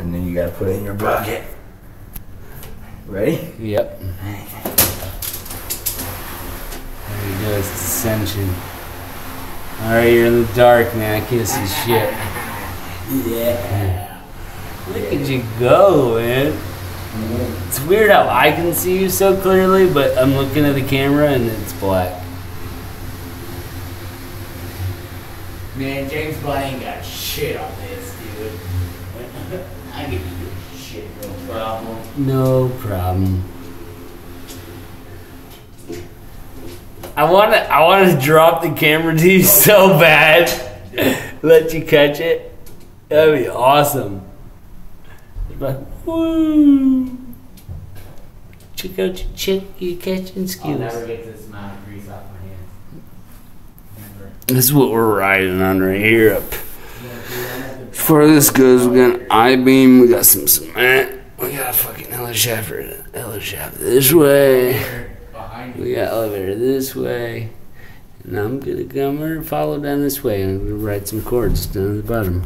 and then you gotta put it in your bucket. Ready? Yep. There you go, it's dissension. Alright, you're in the dark, man. I can't see shit. Yeah. Look at you go, man. It's weird how I can see you so clearly, but I'm looking at the camera and it's black. Man, James Bond ain't got shit on this, dude. I you shit, no problem. No problem. I wanna I wanna drop the camera to you so bad. Let you catch it. That'd be awesome. Like, woo. Check out oh, your chick, you catching skills. I'll never get this amount of grease off my hands. Never. This is what we're riding on right here up. As this goes, we got an I beam, we got some cement, we got a fucking elevator elevator this way. Here. We got elevator this way. And I'm gonna come and follow down this way. And gonna write some chords down at the bottom.